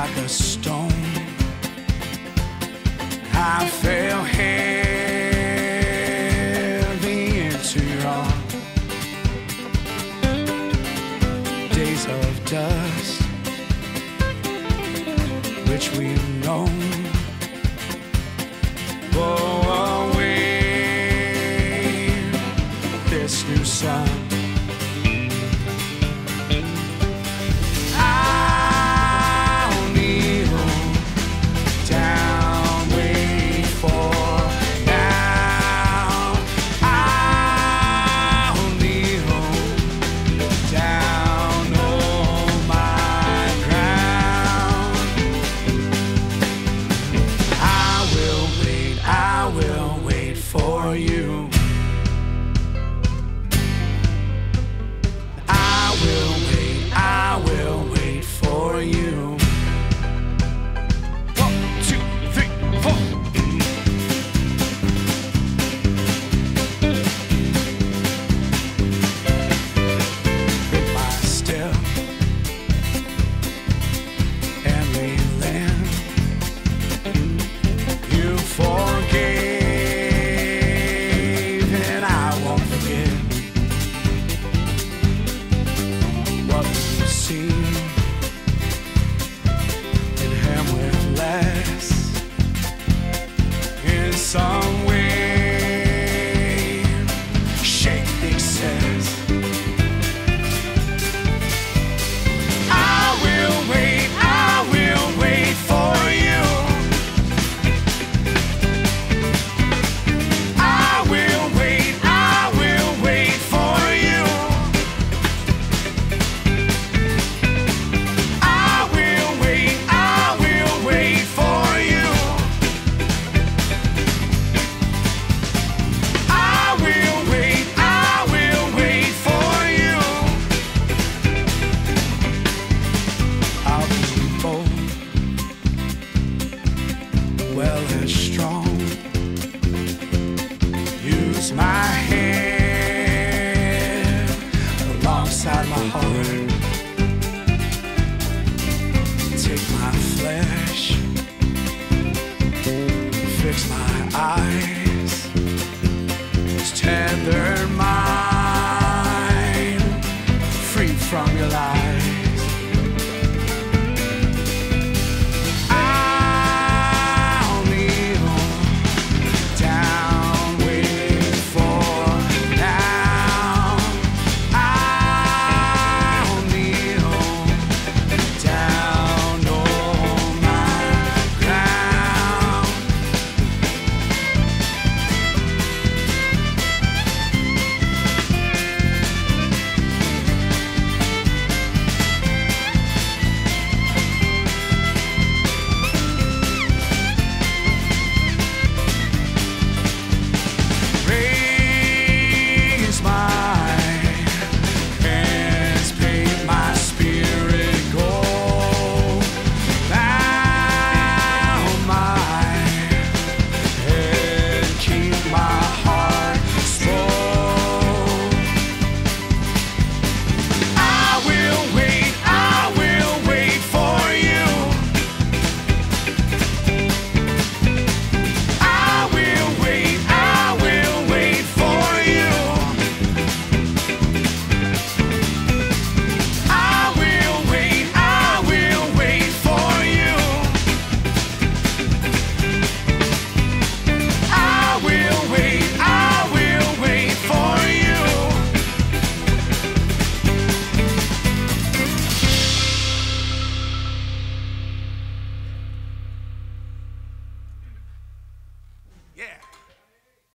like a stone. I fell heavy into your. Days of dust, which we've known. strong. Use my head alongside my heart. Take my flesh, fix my eyes, it's tender mind, free from your lies.